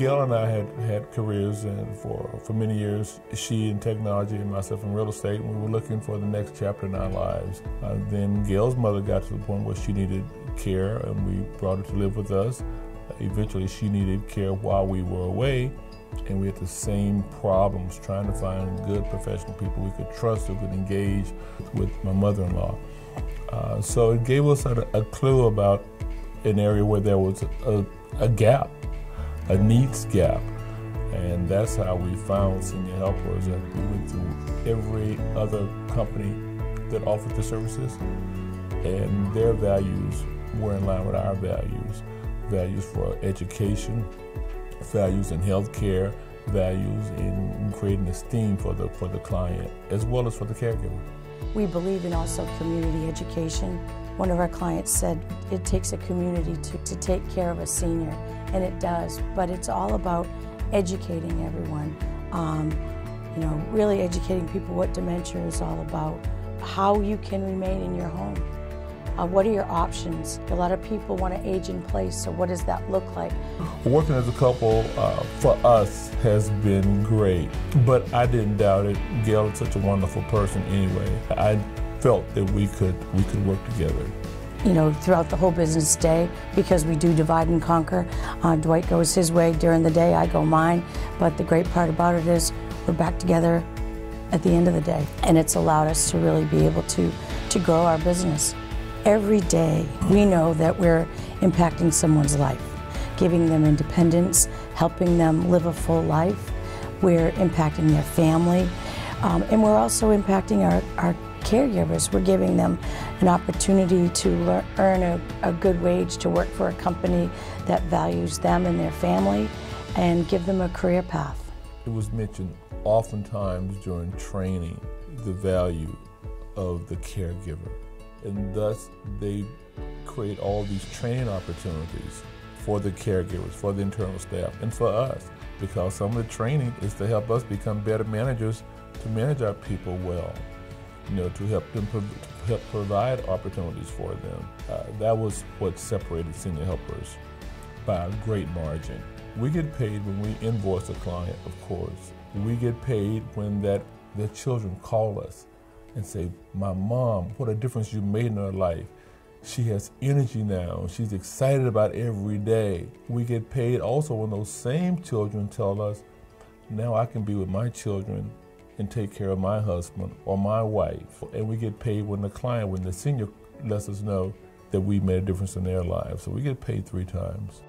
Gail and I had had careers and for, for many years, she in technology and myself in real estate, we were looking for the next chapter in our lives. Uh, then Gail's mother got to the point where she needed care, and we brought her to live with us. Eventually, she needed care while we were away, and we had the same problems trying to find good professional people we could trust who could engage with my mother-in-law. Uh, so it gave us a, a, clue about an area where there was a, a gap, a needs gap. And that's how we found Senior Helpers. We went through every other company that offered the services, and their values were in line with our values values for education, values in healthcare, values in creating esteem for the, for the client, as well as for the caregiver. We believe in also community education. One of our clients said it takes a community to, to take care of a senior, and it does, but it's all about educating everyone. Um, you know, really educating people what dementia is all about, how you can remain in your home. Uh, what are your options? A lot of people want to age in place, so what does that look like? Working as a couple uh, for us has been great, but I didn't doubt it. Gail is such a wonderful person anyway. I felt that we could we could work together. You know, throughout the whole business day, because we do divide and conquer. Uh, Dwight goes his way during the day, I go mine. But the great part about it is we're back together at the end of the day, and it's allowed us to really be able to to grow our business. Every day, we know that we're impacting someone's life, giving them independence, helping them live a full life. We're impacting their family, um, and we're also impacting our, our caregivers. We're giving them an opportunity to learn, earn a, a good wage to work for a company that values them and their family and give them a career path. It was mentioned oftentimes during training the value of the caregiver and thus they create all these training opportunities for the caregivers, for the internal staff, and for us, because some of the training is to help us become better managers to manage our people well, you know, to help them to help provide opportunities for them. Uh, that was what separated senior helpers by a great margin. We get paid when we invoice a client, of course. We get paid when that the children call us and say, My mom, what a difference you made in her life. She has energy now. She's excited about every day. We get paid also when those same children tell us, Now I can be with my children and take care of my husband or my wife. And we get paid when the client, when the senior lets us know that we made a difference in their lives. So we get paid three times.